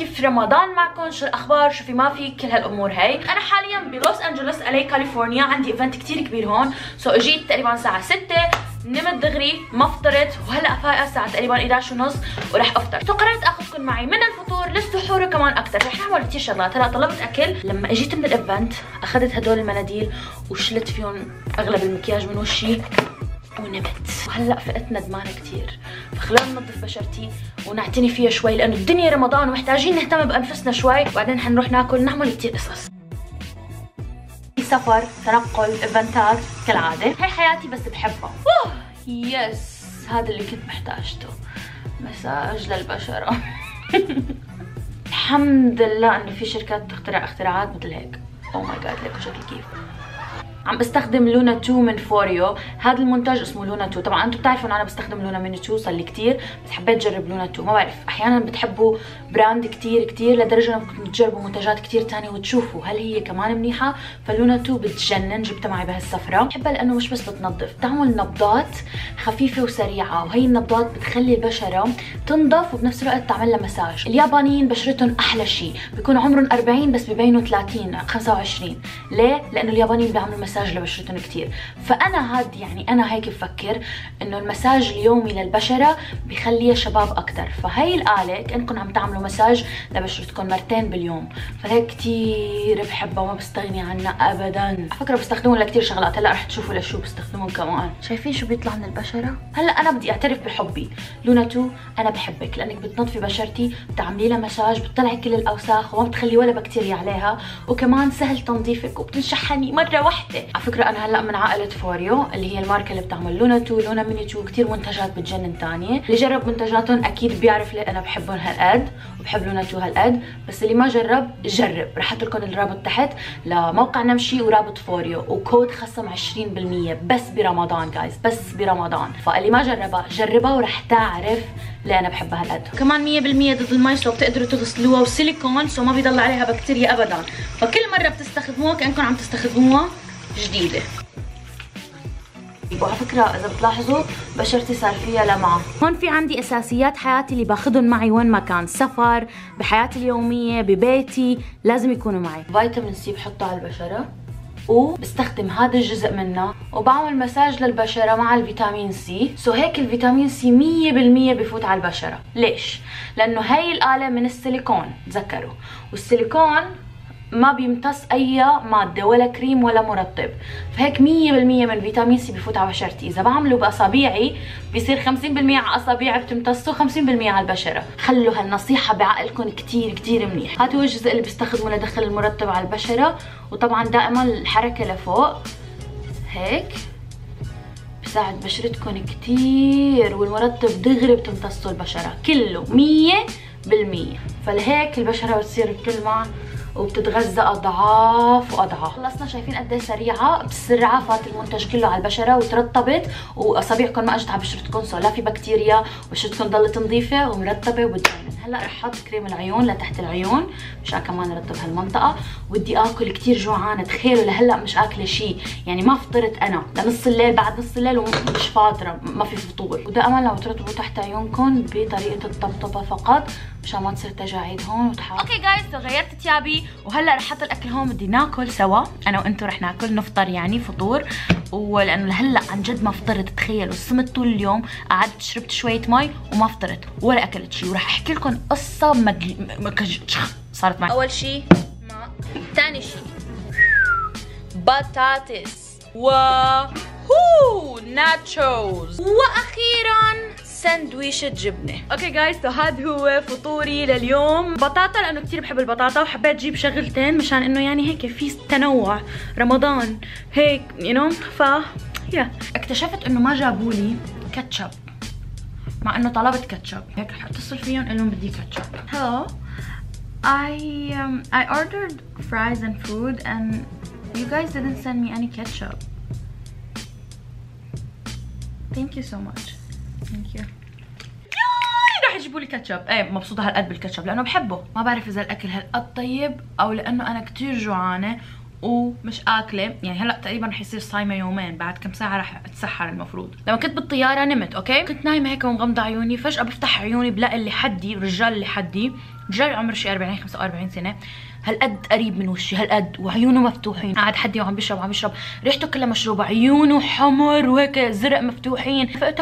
كيف رمضان معكم شو الأخبار؟ شو في ما في كل الأمور هي أنا حاليا بلوس أنجلوس الي كاليفورنيا عندي event كثير كبير هون. so أجيت تقريبا الساعة 6 نمت دغري ما فطرت وهلأ فايقة الساعة تقريبا 11 ونص وراح أفطر. so قررت اخذكم معي من الفطور للسحور وكمان أكثر رح نعمل كثير شغلات هلأ طلبت أكل. لما أجيت من ال event أخذت هدول المناديل وشلت فيهم أغلب المكياج من وشي. ونمت وهلأ فقت ندمانه كثير فخلونا ننظف بشرتي ونعتني فيها شوي لأنه الدنيا رمضان ومحتاجين نهتم بأنفسنا شوي وبعدين حنروح ناكل نعمل كثير قصص. سفر تنقل event ات كالعادة. هي حياتي بس بحبها. أوه! yes هذا اللي كنت محتاجته. مساج للبشره الحمد لله انه في شركات تخترع اختراعات مثل هيك. oh my God ليكوا شكلي كيف. عم بستخدم Luna 2 من Foreo. هذا المنتج اسمه Luna 2 طبعا أنتم بتعرفوا إنه أنا بستخدم Luna من 2 صار لي كثير بس حبيت أجرب Luna 2 ما بعرف أحيانا بتحبوا براند كثير كثير لدرجة إنكم تجربوا منتجات كثير ثانية وتشوفوا هل هي كمان منيحة. فلونا 2 بتجنن جبتها معي بهالسفرة. بحبها لأنه مش بس بتنظف بتعمل نبضات خفيفة وسريعة وهي النبضات بتخلي البشرة تنضف وبنفس الوقت تعمل لها مساج. اليابانيين بشرتهم أحلى شيء بيكون عمرهم 40 بس ببينوا 30 25 ليه؟ لأنه اليابانيين بيعملوا مساج لبشرتهم كثير فأنا هاد يعني أنا هيك بفكر إنه المساج اليومي للبشرة بخليها شباب أكثر فهي الآلة كأنكم عم تعملوا مساج لبشرتكم مرتين باليوم. فهيك كثير بحبها وما بستغني عنها ابدا. على فكرة بستخدمهم لكثير شغلات. هلأ رح تشوفوا لشو بستخدمهم كمان. شايفين شو بيطلع من البشرة؟ هلأ أنا بدي أعترف بحبي. Luna 2 أنا بحبك لأنك بتنظفي بشرتي بتعملي لها مساج بتطلعي كل الأوساخ وما بتخلي ولا بكتيريا عليها. وكمان سهل تنظيفك وبتنشحني مرة واحدة. على فكرة أنا هلأ من عائلة Foreo اللي هي الماركة اللي بتعمل Luna 2 Luna mini 2 كثير منتجات بتجنن ثانية اللي جرب منتجاتهم أكيد بيعرف ليه أنا بحبهم هالقد وبحب Luna 2 هالقد. بس اللي ما جرب جرب. رح أحط لكم الرابط تحت لموقع نمشي ورابط Foreo وكود خصم 20% بس برمضان guys بس برمضان. فاللي ما جربها جربها ورح تعرف ليه أنا بحبها هالقد. كمان 100% ضد المي so بتقدروا تغسلوها وسيليكون so ما بيضل عليها بكتيريا ابدا. فكل مرة بتستخدموها كأنكم عم تستخدموها. جديدة. وعلى فكرة إذا بتلاحظوا بشرتي صار فيها لمعة. هون في عندي أساسيات حياتي اللي باخذهم معي وين ما كان. سفر بحياتي اليومية ببيتي لازم يكونوا معي. فيتامين سي بحطه على البشرة وبستخدم هذا الجزء منه وبعمل مساج للبشرة مع الفيتامين سي. so هيك الفيتامين سي 100% بفوت على البشرة. ليش؟ لأنه هاي الآلة من السيليكون تذكروا. والسيليكون ما بيمتص أي مادة ولا كريم ولا مرطب. فهيك 100% من فيتامين سي بفوت على بشرتي. إذا بعمله باصابيعي بيصير 50% على اصابيعي بتمتصه 50% على البشرة. خلوا هالنصيحة بعقلكم كثير كثير منيح. هو الجزء اللي بستخدمه لدخل المرطب على البشرة. وطبعا دائما الحركة لفوق. هيك. بساعد بشرتكم كثير والمرطب دغري بتمتصه البشرة. كله 100% فلهيك البشرة بتصير بتلمع وبتتغذى أضعاف وأضعاف. خلصنا شايفين قد إيه سريعة بسرعة فات المنتج كله على البشرة وترطبت وأصابعكم ما اجت على بشرتكم سو لا في بكتيريا بشرتكم ضلت نظيفة ومرطبة وبتجنن هلأ رح أحط كريم العيون لتحت العيون مشان كمان نرطب هالمنطقة. ودي آكل كثير جوعانة تخيلوا لهلأ مش آكلة شيء. يعني ما فطرت أنا لنص الليل بعد نص الليل ومش فاطرة ما في فطور. ودائما لو ترطبوا تحت عيونكم بطريقة الطبطبة فقط. مشان ما تصير تجاعيد هون وتحاول. okay guys غيرت ثيابي وهلأ رح أحط الأكل هون بدي ناكل سوا. أنا وأنتم رح ناكل نفطر يعني فطور. ولأنه لهلأ عن جد ما فطرت تخيلوا. صمت طول اليوم قعدت شربت شوية مي وما فطرت ولا أكلت شيء وراح أحكي لكم قصة مدل... صارت معي. أول شيء ماء ثاني شيء بطاطس. و هو nachos وأخيرا ساندويشة جبنة. okay guys so هذا هو فطوري لليوم. بطاطا لأنه كثير بحب البطاطا وحبيت أجيب شغلتين مشان إنه يعني هيك في تنوع. رمضان هيك you know ف yeah اكتشفت إنه ما جابوا لي كاتشب مع إنه طلبت كاتشب. هيك رح أتصل فيهم أقول لهم بدي كاتشب. Hello. I um, I ordered fries and food and you guys didn't send me any ketchup. Thank you so much. yay راح يجيبوا لي كاتشب. إيه مبسوطة هالقد بالكاتشب لأنه بحبه. ما بعرف إذا الأكل هالقد طيب أو لأنه أنا كثير جوعانة ومش آكلة. يعني هلأ تقريبا رح يصير صايمة يومين بعد كم ساعة رح أتسحر المفروض. لما كنت بالطيارة نمت okay؟ كنت نايمة هيك ومغمضة عيوني. فجأة بفتح عيوني بلاقي اللي حدي الرجال اللي حدي رجال عمره شي 40 45 سنة. هالقد قريب من وشي هالقد وعيونه مفتوحين. قاعد حدي وعم بيشرب عم بيشرب. ريحته كلها مشروبة عيونه حمر وهيك زرق مفتوحين. فقلت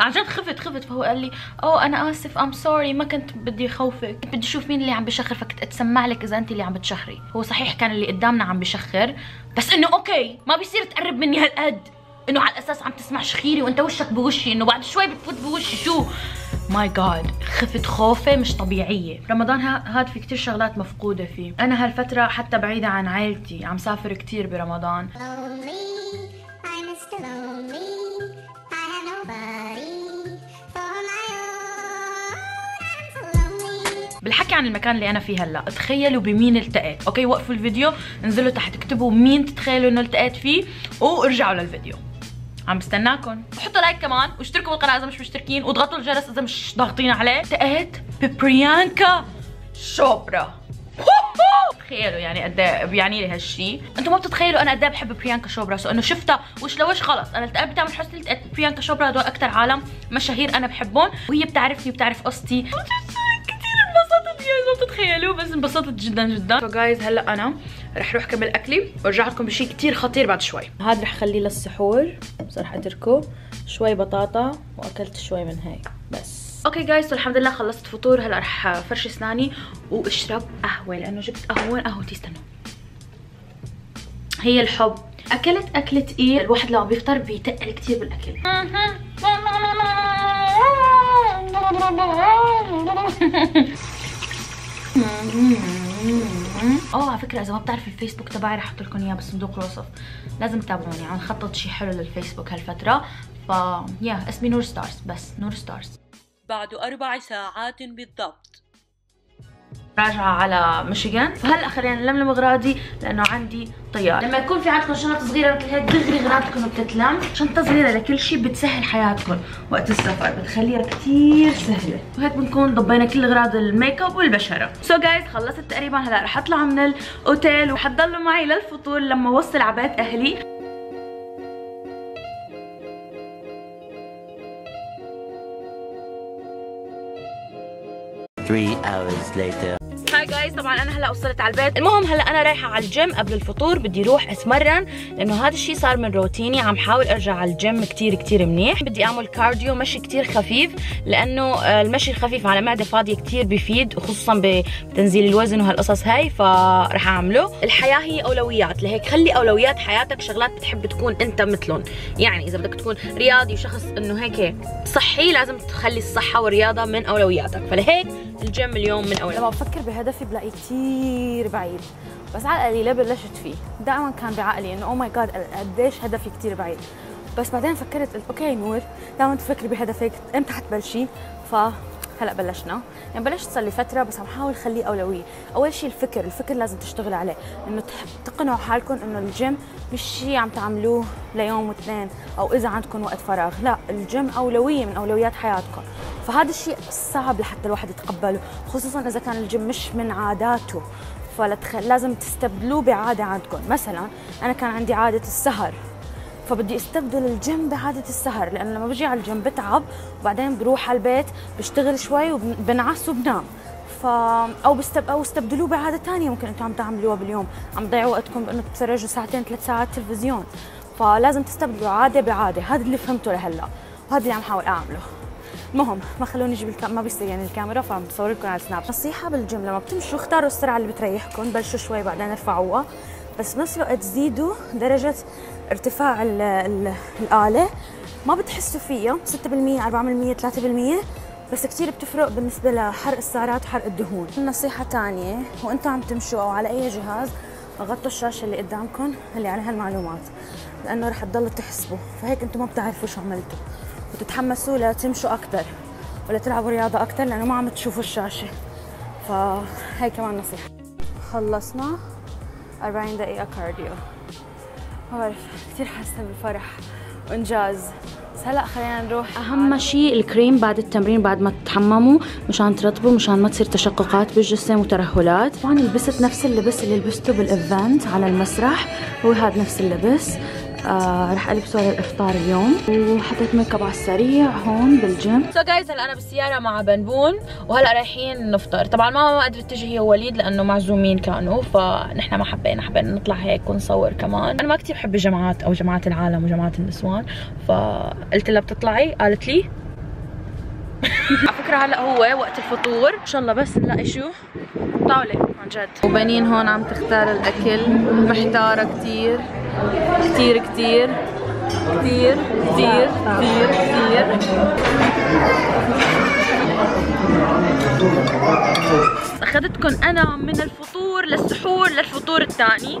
عن جد خفت خفت. فهو قال لي oh أنا آسف I'm sorry ما كنت بدي خوفك. بدي أشوف مين اللي عم بشخر فكنت اتسمع لك إذا أنت اللي عم بتشخري. هو صحيح كان اللي قدامنا عم بشخر بس إنه okay ما بيصير تقرب مني هالقد. إنه على الأساس عم تسمع شخيري وأنت وشك بوشي إنه بعد شوي بتفوت بوشي. شو؟ my God خفت خوفة مش طبيعية. رمضان هاد في كتير شغلات مفقودة فيه. أنا هالفترة حتى بعيدة عن عائلتي عم سافر كتير برمضان. بالحكي عن المكان اللي أنا فيه هلأ. تخيلوا بمين التقيت. okay وقفوا الفيديو انزلوا تحت اكتبوا مين تتخيلوا إنه التقيت فيه وارجعوا للفيديو. عم بستناكم وحطوا like كمان واشتركوا بالقناة إذا مش مشتركين واضغطوا الجرس إذا مش ضاغطين عليه. التقيت ببريانكا شوبرا. تخيلوا يعني قد إيه بيعني لي هالشيء أنتم ما بتتخيلوا أنا قد إيه بحب بريانكا شوبرا. so إنه شفتها وش لوش خلص. أنا التقيت بتامر حسني التقيت بريانكا شوبرا هدول أكثر عالم مشاهير أنا بحبهم. وهي بتعرفني وبتعرف قصتي. ما بتتخيلوا. بس انبسطت جدا جدا. سو جايز هلأ أنا رح روح كمل أكلي وارجع لكم بشيء كثير خطير بعد شوي. هذا رح خليه للسحور بس رح أتركه. شوي بطاطا وأكلت شوي من هاي بس. okay guys الحمد لله خلصت فطور. هلا رح فرش اسناني واشرب قهوة لأنه جبت قهوة قهوتي استنوا هي الحب. أكلت اكل تقيل الواحد لو عم بيفطر بيتقل كثير بالأكل. آه على فكرة إذا ما بتعرفوا الفيسبوك تبعي رح أحط لكم إياه بصندوق الوصف. لازم تتابعوني عم خطط شيء حلو للفيسبوك هالفترة. ف yeah اسمي نور ستارز بس نور ستارز. بعد أربع ساعات بالضبط. راجعة على ميشيغان. فهلا خلينا نلملم اغراضي لأنه عندي طيارة لما يكون في عندكم شنطة صغيرة مثل هيك دغري اغراضكم بتتلم شنطة صغيرة لكل شيء بتسهل حياتكم وقت السفر بتخليها كثير سهلة. وهيك بنكون ضبينا كل أغراض ال make up والبشرة. so so guys خلصت تقريبا هلا رح أطلع من الأوتيل وحتضلوا معي للفطور لما أوصل على بيت أهلي. Three hours later. hi guys طبعا أنا هلا وصلت على البيت. المهم هلا أنا رايحة على الجيم قبل الفطور بدي أروح أتمرن لأنه هذا الشيء صار من روتيني عم حاول أرجع على الجيم كتير كتير منيح. بدي أعمل cardio مشي كتير خفيف لأنه آه، المشي الخفيف على معدة فاضية كتير بفيد وخصوصا بتنزيل الوزن وهالقصص هاي فرح أعمله. الحياة هي أولويات لهيك خلي أولويات حياتك شغلات بتحب تكون أنت مثلهم. يعني إذا بدك تكون رياضي وشخص إنه هيك صحي لازم تخلي الصحة والرياضة من أولوياتك. فلهيك الجيم اليوم من اولوياتك لما بفكر بهدفي بلاقيه كثير بعيد. بس على القليله بلشت فيه. دائما كان بعقلي إنه oh my God قديش هدفي كثير بعيد. بس بعدين فكرت قلت okay نور دائما تفكري بهدفك إمتى حتبلشي؟ ف هلأ بلشنا. يعني بلشت صار لي فترة بس عم حاول خليه أولوية. أول شيء الفكر الفكر لازم تشتغل عليه. إنه تقنعوا حالكم إنه الجيم مش شيء عم تعملوه ليوم واثنين أو إذا عندكم وقت فراغ. لا الجيم أولوية من أولويات حياتكم. فهذا الشيء صعب لحتى الواحد يتقبله خصوصا إذا كان الجيم مش من عاداته. فلازم تستبدلوه بعادة عندكم مثلا أنا كان عندي عادة السهر فبدي أستبدل الجيم بعادة السهر لأنه لما بجي على الجيم بتعب وبعدين بروح على البيت بشتغل شوي وبنعس وبنام. ف أو بستب... أو استبدلوه بعادة ثانية ممكن أنتم عم تعملوها باليوم. عم تضيعوا وقتكم بأنه تتفرجوا ساعتين ثلاث ساعات تلفزيون. فلازم تستبدلوا عادة بعادة. هذا اللي فهمته لهلأ. وهذا اللي عم حاول أعمله. المهم ما خلوني أجيب الكاميرا ما بيصير يعني الكاميرا فعم بصور لكم على السناب نصيحه بالجيم لما بتمشوا اختاروا السرعة اللي بتريحكم بلشوا شوي بعدين ارفعوها. بس بنفس الوقت زيدوا درجة ارتفاع ال ال الآلة. ما بتحسوا فيها 6% 4% 3% بس كثير بتفرق بالنسبة لحرق السعرات وحرق الدهون. نصيحة تانية وأنتم عم تمشوا أو على أي جهاز غطوا الشاشة اللي قدامكم اللي عليها المعلومات لأنه رح تضلوا تحسبوا. فهيك أنتم ما بتعرفوا شو عملتوا. وتتحمسوا لتمشوا أكثر ولا تلعبوا رياضة أكثر لأنه ما عم تشوفوا الشاشة. فهي كمان نصيحة. خلصنا 40 دقيقة كارديو. ما بعرف كثير حاسة بالفرح. وإنجاز. بس هلأ خلينا نروح أهم شيء الكريم بعد التمرين بعد ما تحمموا مشان ترطبوا مشان ما تصير تشققات بالجسم وترهلات. طبعا لبست نفس اللبس اللي لبسته بال event على المسرح هو هذا نفس اللبس. آه رح البسه للافطار اليوم. وحطيت make up على السريع هون بالجيم. سو جايز هلا أنا بالسيارة مع بنبون وهلا رايحين نفطر. طبعا ماما ما قدرت تجي هي ووليد لأنه معزومين كانوا فنحن ما حبينا حبينا نطلع هيك ونصور كمان. أنا ما كثير بحب الجماعات أو جماعات العالم وجماعات النسوان فقلت لها بتطلعي؟ قالت لي على فكرة هلا هو وقت الفطور. إن شاء الله بس نلاقي شو؟ طاولة عن جد. وبنين هون عم تختار الأكل. محتارة كتير. كتير كتير. كتير كتير كتير كتير. اخذتكم أنا من الفطور للسحور للفطور الثاني